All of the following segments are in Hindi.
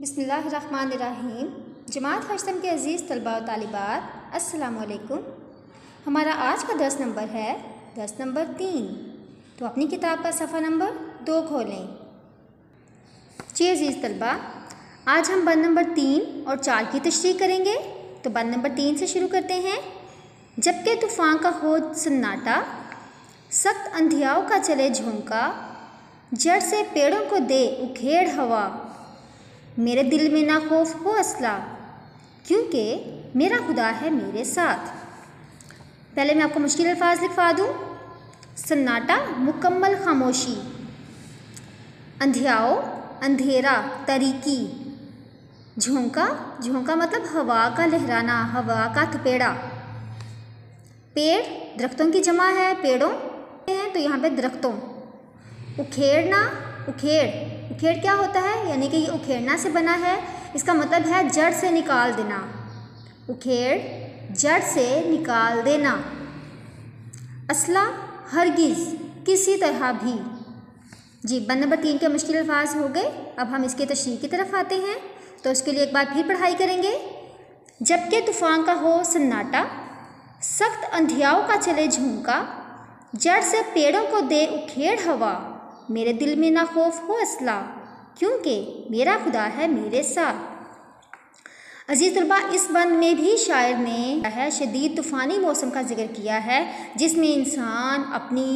बिसमीम जमात हशतम के अज़ीज़ तलबा और तालिबात असलकुम हमारा आज का दस नंबर है, दस नंबर तीन। तो अपनी किताब का सफ़ा नंबर दो खोलें। जी अज़ीज़ तलबा, आज हम बंद नंबर तीन और चार की तशरी करेंगे। तो बंद नंबर तीन से शुरू करते हैं। जबकि तूफ़ान का हो सन्नाटा, सख्त अंधियाओं का चले झोंका, जड़ से पेड़ों को दे उखेड़ हवा। मेरे दिल में ना खौफ हो असला, क्योंकि मेरा खुदा है मेरे साथ। पहले मैं आपको मुश्किल अल्फाज लिखवा दूँ। सन्नाटा मुकम्मल खामोशी, अंधियाओ अंधेरा तरीकी। झोंका झोंका मतलब हवा का लहराना, हवा का थपेड़ा। पेड़, दरख्तों की जमा है, पेड़ों हैं तो यहाँ पे दरख्तों। उखेड़ना, उखेड़। उखेड़ क्या होता है? यानी कि ये उखेड़ना से बना है। इसका मतलब है जड़ से निकाल देना। उखेड़ जड़ से निकाल देना। असला, हरगिज़, किसी तरह भी। जी बन नंबर तीन के मुश्किल अल्फाज हो गए। अब हम इसके तशरी की तरफ़ आते हैं। तो उसके लिए एक बार फिर पढ़ाई करेंगे। जबकि तूफ़ान का हो सन्नाटा, सख्त अंधियाओं का चले झुमका, जड़ से पेड़ों को दे उखेड़ हवा। मेरे दिल में ना खौफ हो असला क्योंकि मेरा खुदा है मेरे साथ। अज़ीज़ तलबा इस बंद में भी शायर ने है शदीद तूफ़ानी मौसम का ज़िक्र किया है जिसमें इंसान अपनी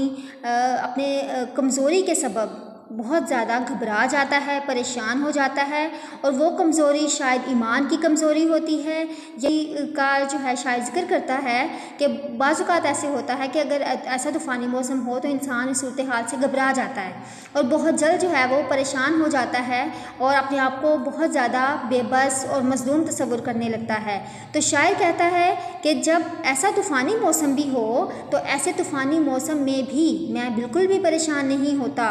आ, अपने कमज़ोरी के सबब बहुत ज़्यादा घबरा जाता है, परेशान हो जाता है और वो कमज़ोरी शायद ईमान की कमज़ोरी होती है। यही का जो है शायद ज़िक्र करता है कि बाज़ात ऐसे होता है कि अगर ऐसा तूफ़ानी मौसम हो तो इंसान इस सूरत हाल से घबरा जाता है और बहुत जल्द जो है वो परेशान हो जाता है और अपने आप को बहुत ज़्यादा बेबस और मजलूम तस्वुर करने लगता है। तो शायर कहता है कि जब ऐसा तूफ़ानी मौसम भी हो तो ऐसे तूफ़ानी मौसम में भी मैं बिल्कुल भी परेशान नहीं होता।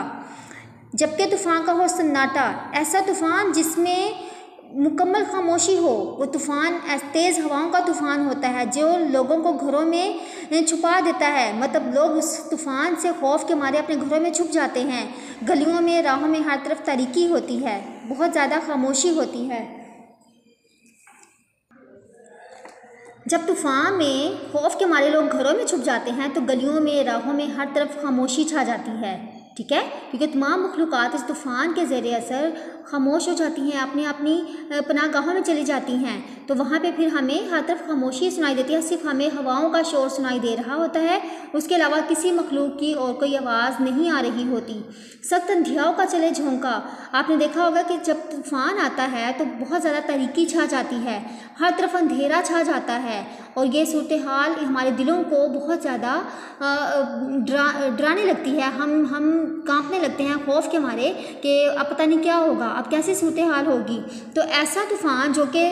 जबकि तूफ़ान का हो सन्नाटा, ऐसा तूफ़ान जिसमें मुकम्मल खामोशी हो, वो तूफ़ान तेज़ हवाओं का तूफ़ान होता है, जो लोगों को घरों में छुपा देता है। मतलब लोग उस तूफ़ान से खौफ के मारे अपने घरों में छुप जाते हैं। गलियों में, राहों में हर तरफ़ तरीकी होती है, बहुत ज़्यादा खामोशी होती है। जब तूफ़ान में खौफ के मारे लोग घरों में छुप जाते हैं तो गलियों में, राहों में हर तरफ़ खामोशी छा जाती है। ठीक है? क्योंकि तमाम मखलूक़ इस तूफ़ान के ज़ेर असर खामोश हो जाती हैं, अपने अपनी अपनी पनागाहों में चली जाती हैं। तो वहाँ पे फिर हमें हर तरफ़ खामोशी सुनाई देती है, सिर्फ़ हमें हवाओं का शोर सुनाई दे रहा होता है। उसके अलावा किसी मखलूक की और कोई आवाज़ नहीं आ रही होती। सख्त अंधियाओं का चले झोंका। आपने देखा होगा कि जब तूफ़ान आता है तो बहुत ज़्यादा तरीकी छा जाती है। हर तरफ़ अंधेरा छा जाता है। और ये सूरत हाल हमारे दिलों को बहुत ज़्यादा डरा, डराने लगती है। हम हम कांपने लगते हैं खौफ के मारे कि अब पता नहीं क्या होगा, अब कैसी सूरत हाल होगी। तो ऐसा तूफ़ान जो कि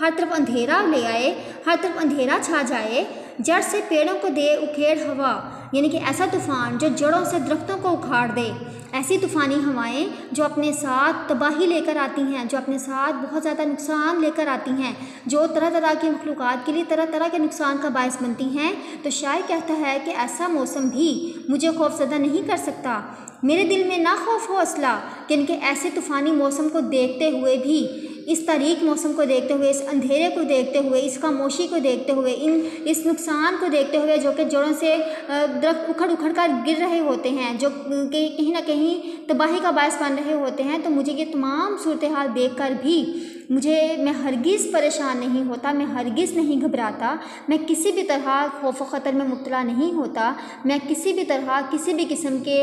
हर तरफ़ अंधेरा ले आए, हर तरफ़ अंधेरा छा जाए, जड़ से पेड़ों को दे उखेड़ हवा, यानी कि ऐसा तूफ़ान जो जड़ों से दरख्तों को उखाड़ दे ऐसी तूफ़ानी हवाएँ जो अपने साथ तबाही लेकर आती हैं, जो अपने साथ बहुत ज़्यादा नुकसान लेकर आती हैं, जो तरह तरह के मखलूक के लिए तरह तरह के नुकसान का बायस बनती हैं तो शायद कहता है कि ऐसा मौसम भी मुझे खौफजदा नहीं कर सकता। मेरे दिल में ना खौफ हो असला कि इनके ऐसे तूफ़ानी मौसम को देखते हुए भी इस तारीख मौसम को देखते हुए, इस अंधेरे को देखते हुए इस खामोशी को देखते हुए, इन, इस नुकसान को देखते हुए जो कि जड़ों से दरख्त उखड़ उखड़ कर गिर रहे होते हैं, जो कि कहीं ना कहीं तबाही का बायस बन रहे होते हैं तो मुझे ये तमाम सूरत हाल देख कर भी मुझे, मैं हरगिज़ परेशान नहीं होता, मैं हरगिज़ नहीं घबराता, मैं किसी भी तरह खौफ ख़तर में मुबतला नहीं होता, मैं किसी भी तरह किसी भी किस्म के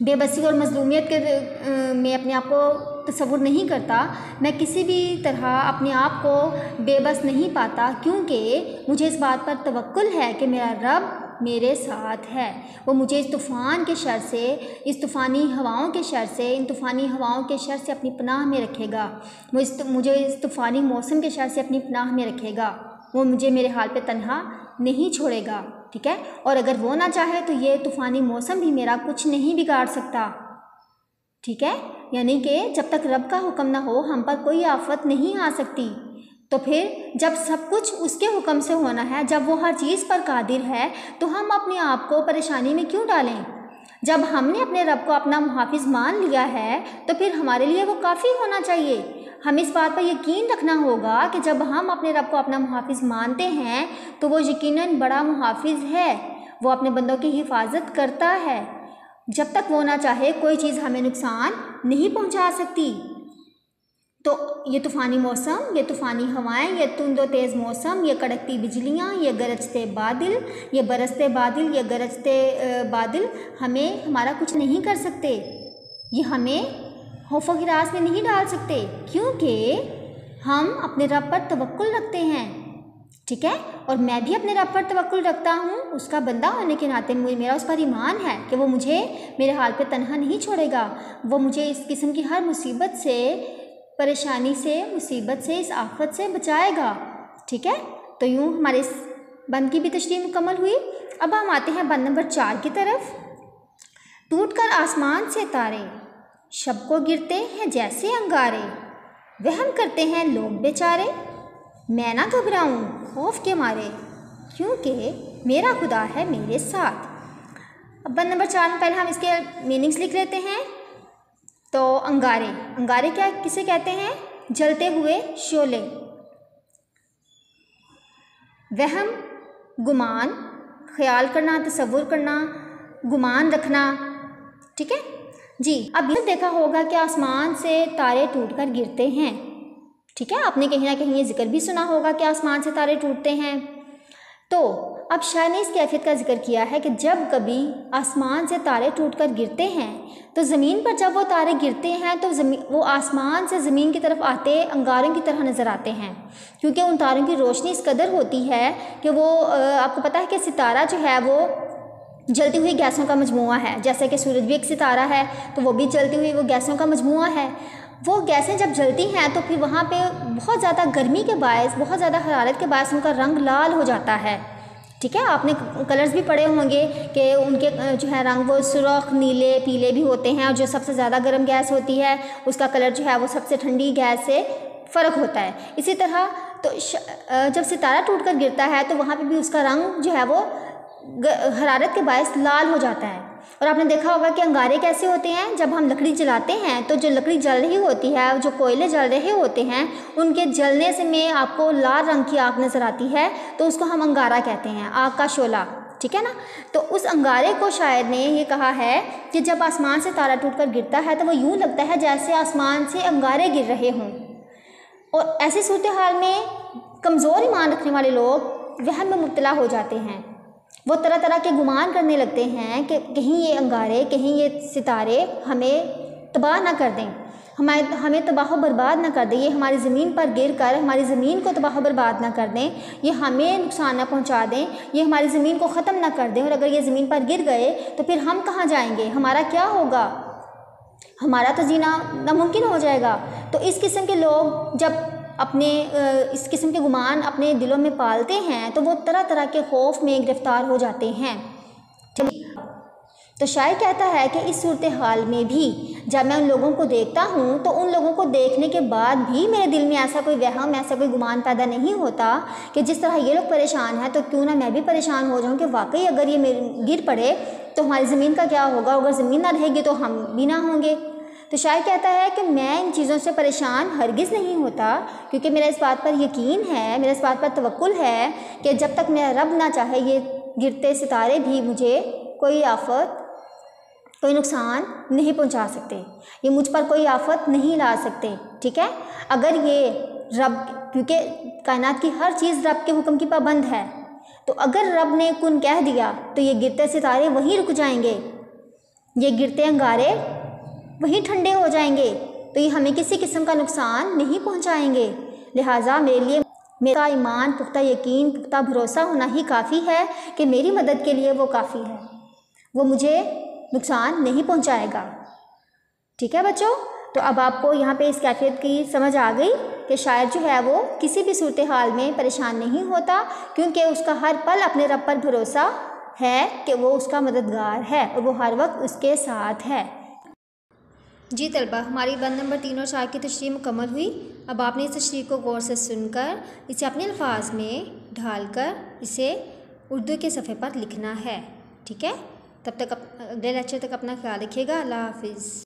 बेबसी और मजलूमियत के में अपने आप को तस्वुर नहीं करता, मैं किसी भी तरह अपने आप को बेबस नहीं पाता, क्योंकि मुझे इस बात पर तवक्ल है कि मेरा रब मेरे साथ है। वो मुझे इस तूफ़ान के शर से, इस तूफ़ानी हवाओं के शर से, इन तूफ़ानी हवाओं के शर से अपनी पनाह में रखेगा। वो इस मुझे इस तूफ़ानी मौसम के शर से अपनी पनाह में रखेगा। वो मुझे मेरे हाल पे तनहा नहीं छोड़ेगा। ठीक है? और अगर वो ना चाहे तो ये तूफ़ानी मौसम भी मेरा कुछ नहीं बिगाड़ सकता। ठीक है? यानी कि जब तक रब का हुक्म ना हो, हम पर कोई आफत नहीं आ सकती। तो फिर जब सब कुछ उसके हुक्म से होना है, जब वो हर चीज़ पर कादिर है तो हम अपने आप को परेशानी में क्यों डालें? जब हमने अपने रब को अपना मुहाफिज मान लिया है तो फिर हमारे लिए वो काफ़ी होना चाहिए। हमें इस बात पर यकीन रखना होगा कि जब हम अपने रब को अपना मुहाफिज मानते हैं तो वो यकीनन बड़ा मुहाफ़ है। वो अपने बंदों की हिफाजत करता है। जब तक वो ना चाहे, कोई चीज़ हमें नुकसान नहीं पहुँचा सकती। तो ये तूफ़ानी मौसम, ये तूफ़ानी हवाएँ, ये तुंदो तेज़ मौसम, ये कड़कती बिजलियाँ, ये गरजते बादल, ये बरसते बादल, ये गरजते बादल हमें, हमारा कुछ नहीं कर सकते। ये हमें खौफ गिरास में नहीं डाल सकते। क्योंकि हम अपने रब पर तवक्ल रखते हैं, ठीक है? और मैं भी अपने रब पर तवक्ल रखता हूँ। उसका बंदा होने के नाते मेरा उस पर ईमान है कि वो मुझे, मेरे हाल पे तनहा नहीं छोड़ेगा। वो मुझे इस किस्म की हर मुसीबत से, परेशानी से, मुसीबत से, इस आफत से बचाएगा, ठीक है? तो यूँ हमारे इस बंद की भी तशरी मुकम्मल हुई। अब हम आते हैं बंद नंबर चार की तरफ़। टूट कर आसमान से तारे। शब को गिरते हैं जैसे अंगारे। वहम करते हैं लोग बेचारे। मैं ना घबराऊँ, खौफ के मारे, क्योंकि मेरा खुदा है मेरे साथ। अब बंद नंबर चार में पहले हम इसके मीनिंग्स लिख लेते हैं। तो अंगारे। अंगारे क्या, किसे कहते हैं? जलते हुए शोले। वहम, गुमान, ख्याल करना तस्वुर करना, गुमान रखना, ठीक है? जी, अब यह देखा होगा कि आसमान से तारे टूटकर गिरते हैं। ठीक है, आपने कहीं ना कहीं ये ज़िक्र भी सुना होगा कि आसमान से तारे टूटते हैं। तो अब शाह ने इस कैफियत का ज़िक्र किया है कि जब कभी आसमान से तारे टूटकर गिरते हैं तो ज़मीन पर जब वो तारे गिरते हैं तो ज़मीन वो आसमान से ज़मीन की तरफ़ आते अंगारों की तरह नज़र आते हैं। क्योंकि उन तारों की रोशनी इस कदर होती है कि वो आपको पता है कि सितारा जो है वो जलती हुई गैसों का मजमू है। जैसे कि सूरज भी एक सितारा है तो वो भी जलती हुई वो गैसों का मजमू है। वो गैसें जब जलती हैं तो फिर वहाँ पे बहुत ज़्यादा गर्मी के बायस, बहुत ज़्यादा हरारत के बायस उनका रंग लाल हो जाता है। ठीक है? आपने कलर्स भी पढ़े होंगे कि उनके जो है रंग वो सुरख, नीले, पीले भी होते हैं और जो सबसे ज़्यादा गर्म गैस होती है, उसका कलर जो है वो सबसे ठंडी गैस से फ़र्क होता है। इसी तरह तो जब सितारा टूट कर गिरता है तो वहाँ पे भी उसका रंग जो है वो हरारत के बायस लाल हो जाता है। और आपने देखा होगा कि अंगारे कैसे होते हैं? जब हम लकड़ी जलाते हैं तो जो लकड़ी जल रही होती है, जो कोयले जल रहे होते हैं, उनके जलने से में आपको लाल रंग की आग नज़र आती है तो उसको हम अंगारा कहते हैं, आग का शोला। ठीक है ना? तो उस अंगारे को शायद ने ये कहा है कि जब आसमान से तारा टूट कर गिरता है तो वो यूँ लगता है जैसे आसमान से अंगारे गिर रहे हों। और ऐसी सूरत हाल में कमज़ोर ईमान रखने वाले लोग वह में मुबतला हो जाते हैं। वो तरह तरह के गुमान करने लगते हैं कि कहीं ये अंगारे, कहीं ये सितारे हमें तबाह ना कर दें। हमारे, हमें तबाह बर्बाद ना कर दें। ये हमारी ज़मीन पर गिर कर, हमारी ज़मीन को तबाह बर्बाद ना कर दें। ये हमें नुकसान ना पहुँचा दें। ये हमारी ज़मीन को ख़त्म ना कर दें। और अगर ये ज़मीन पर गिर गए तो फिर हम कहाँ जाएँगे? हमारा क्या होगा? हमारा तो जीना नामुमकिन हो जाएगा। तो इस किस्म के लोग जब अपने इस किस्म के गुमान अपने दिलों में पालते हैं तो वो तरह तरह के खौफ में गिरफ़्तार हो जाते हैं। तो शायर कहता है कि इस सूरत हाल में भी जब मैं उन लोगों को देखता हूँ तो उन लोगों को देखने के बाद भी मेरे दिल में ऐसा कोई वहम, ऐसा कोई गुमान पैदा नहीं होता कि जिस तरह ये लोग परेशान हैं तो क्यों ना मैं भी परेशान हो जाऊँ कि वाकई अगर ये मेरे, गिर पड़े तो हमारी ज़मीन का क्या होगा? अगर ज़मीन ना रहेगी तो हम भी ना होंगे। तो शायर कहता है कि मैं इन चीज़ों से परेशान हरगिज़ नहीं होता, क्योंकि मेरा इस बात पर यकीन है, मेरा इस बात पर तवक्ल है कि जब तक मेरा रब ना चाहे ये गिरते सितारे भी मुझे कोई आफत, कोई नुकसान नहीं पहुँचा सकते, ये मुझ पर कोई आफत नहीं ला सकते, ठीक है? अगर ये रब, क्योंकि कायनात की हर चीज़ रब के हुक्म की पाबंद है तो अगर रब ने कुन कह दिया तो ये गिरते सितारे वहीं रुक जाएँगे, ये गिरते अंगारे वहीं ठंडे हो जाएँगे तो ये हमें किसी किस्म का नुकसान नहीं पहुंचाएँगे। लिहाजा मेरे लिए मेरा ईमान, पुख्ता यकीन, पुख्ता भरोसा होना ही काफ़ी है कि मेरी मदद के लिए वो काफ़ी है। वो मुझे नुकसान नहीं पहुंचाएगा। ठीक है बच्चों? तो अब आपको यहाँ पे इस कैफियत की समझ आ गई कि शायर जो है वो किसी भी सूरत हाल में परेशान नहीं होता, क्योंकि उसका हर पल अपने रब पर भरोसा है कि वो उसका मददगार है और वो हर वक्त उसके साथ है। जी तलबा, हमारी बंद नंबर तीन और चार की तशरी मुकम्मल हुई। अब आपने इस तशरी को गौर से सुनकर, इसे अपने अल्फाज में ढाल कर इसे उर्दू के सफ़े पर लिखना है। ठीक है? तब तक अगले लेक्चर तक अपना ख्याल रखिएगा। अल्लाह हाफिज़।